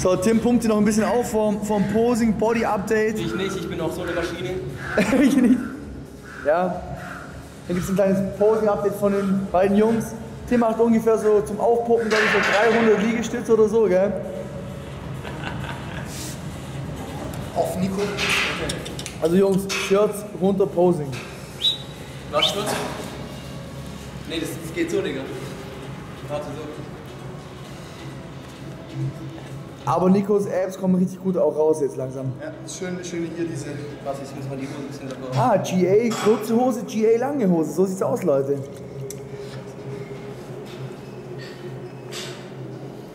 So, Tim pumpt hier noch ein bisschen auf vom, vom Posing Body Update. Ich nicht, ich bin auch so eine Maschine. ich nicht. Ja. Dann gibt es ein kleines Posing Update von den beiden Jungs. Tim macht ungefähr so zum Aufpumpen, glaube ich, so 300 Liegestütze oder so, gell? Auf Nico. Also Jungs, Shirts runter Posing. Was wird? Nee, das, das geht so, Digga. Warte so. Aber Nikos Apps kommen richtig gut auch raus jetzt langsam. Ja, schön, schön hier diese. Warte, ich muss mal die Hose ein bisschen davor. Ah, GA kurze Hose, GA lange Hose. So sieht's aus, Leute.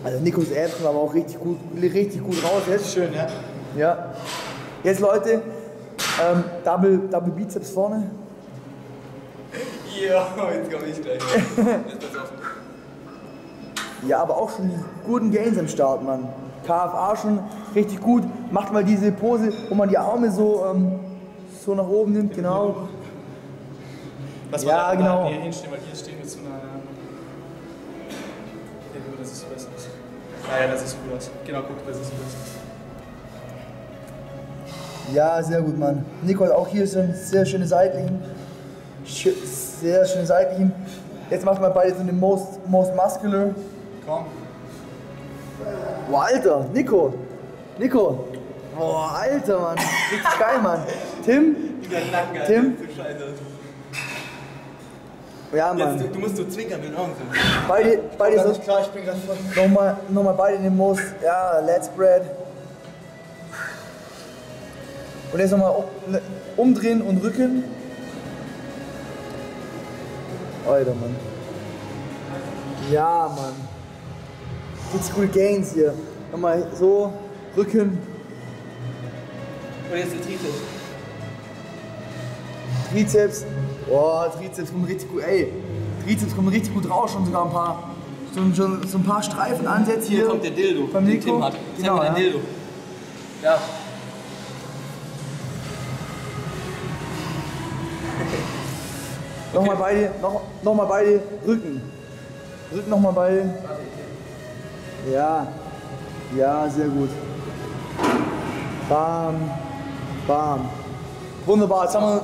Also Nikos Apps kommen aber auch richtig gut, richtig gut raus jetzt. Schön, ja. Ja. Jetzt Leute, ähm, Double, Double Bizeps vorne. Ja, jetzt komm ich gleich. Jetzt pass auf. Ja, aber auch schon die guten Gains am Start, Mann. KFA schon richtig gut. Macht mal diese Pose, wo man die Arme so, ähm, so nach oben nimmt, genau. Lass Ja, mal da, genau. Hier hinstehen, weil hier stehen wir zu nah. Ja, gut, das ist besser. Ja, ja, das ist gut aus. Genau, guck, das ist aus. Ja, sehr gut, Mann. Nicole, auch hier sind sehr schöne seitlichen. Sehr schöne seitlichen. Jetzt macht man beide so den Most, most Muscular. Komm. Boah, Alter, Nico. Nico. Boah, Alter, Mann. Richtig geil, Mann. Tim? Alter. Tim? Ja, Jetzt, Mann. du, du musst so zwinkern mit den Augen. Beide, beide so. klar, ich bin gerade voll. Nochmal, nochmal beide in den Most. Ja, let's spread. Und jetzt nochmal um, umdrehen und rücken. Alter, Mann. Ja, Mann. Richtig coole Gains hier. Nochmal so, Rücken, Und jetzt der Trizeps. Trizeps. Boah, Trizeps kommt richtig gut. Ey, Trizeps kommt richtig gut raus. Schon sogar ein paar, schon, schon so ein paar Streifen Ansätze hier. Hier kommt der Dildo, Beim den Nico. Tim hat. Genau, den Dildo. Ja. Nochmal beide, noch, noch mal beide Rücken. Rücken nochmal beide. Ja, ja, sehr gut. Bam, bam. Wunderbar, jetzt haben wir,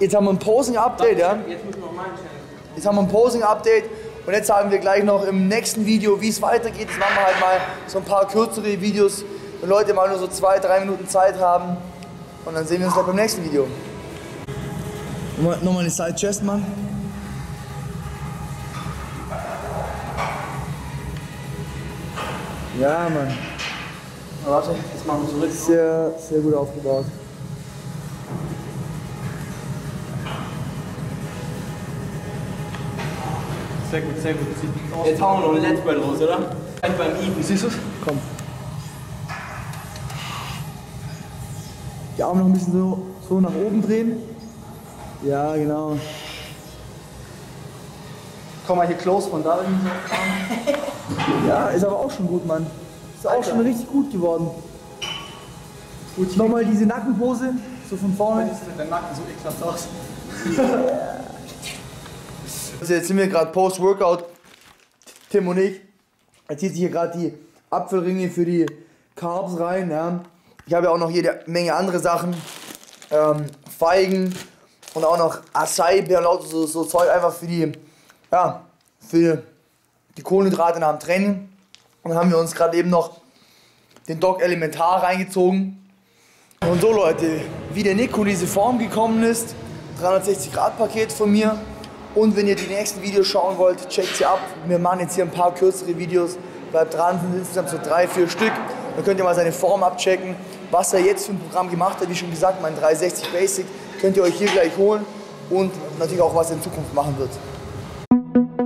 jetzt haben wir ein Posing-Update, ja? Jetzt müssen wir mal. Jetzt haben wir ein Posing-Update und jetzt sagen wir gleich noch im nächsten Video, wie es weitergeht. Jetzt machen wir halt mal so ein paar kürzere Videos, wenn Leute mal nur so zwei, drei Minuten Zeit haben. Und dann sehen wir uns gleich beim nächsten Video. Nochmal, eine Side Chest, Ja, Mann. Na, warte, jetzt machen wir zurück. Sehr, sehr gut aufgebaut. Sehr gut, sehr gut. Jetzt hauen wir noch ein Let's Spread raus, oder? Gleich beim Even. Siehst du's? Komm. Die Arme noch ein bisschen so, so nach oben drehen. Ja, genau. Komm mal hier close von da irgendwie so. Ja, ist aber auch schon gut, Mann. Ist auch Alter. schon richtig gut geworden. Gut, Nochmal diese Nackenpose, so von vorne. der Nacken so ekelhaft aus. Also jetzt sind wir gerade Post-Workout, Tim und ich. Er zieht sich hier gerade die Apfelringe für die Carbs rein. Ja. Ich habe ja auch noch jede Menge andere Sachen. Ähm, Feigen und auch noch Acai-Beeren, lauter so, so Zeug einfach für die, ja, für die Kohlenhydrate nach dem Training. Und dann haben wir uns gerade eben noch den Doc Elementar reingezogen. Und so Leute, wie der Nico in diese Form gekommen ist, 360 Grad Paket von mir. Und wenn ihr die nächsten Videos schauen wollt, checkt sie ab. Wir machen jetzt hier ein paar kürzere Videos. Bleibt dran, sind insgesamt so drei, vier Stück. Dann könnt ihr mal seine Form abchecken. Was er jetzt für ein Programm gemacht hat, wie schon gesagt, mein 360 Basic, könnt ihr euch hier gleich holen. Und natürlich auch, was er in Zukunft machen wird. thank you.